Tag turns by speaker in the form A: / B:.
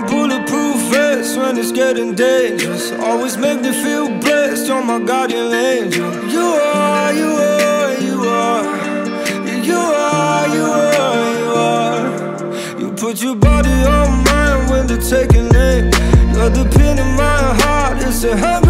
A: on bulletproof vest when it's getting dangerous. Always make me feel blessed. You're my guardian angel. You are, you are, you are. You are, you are, you are. You put your body on mine when they're taking it. You're the pin in my heart. It's a habit.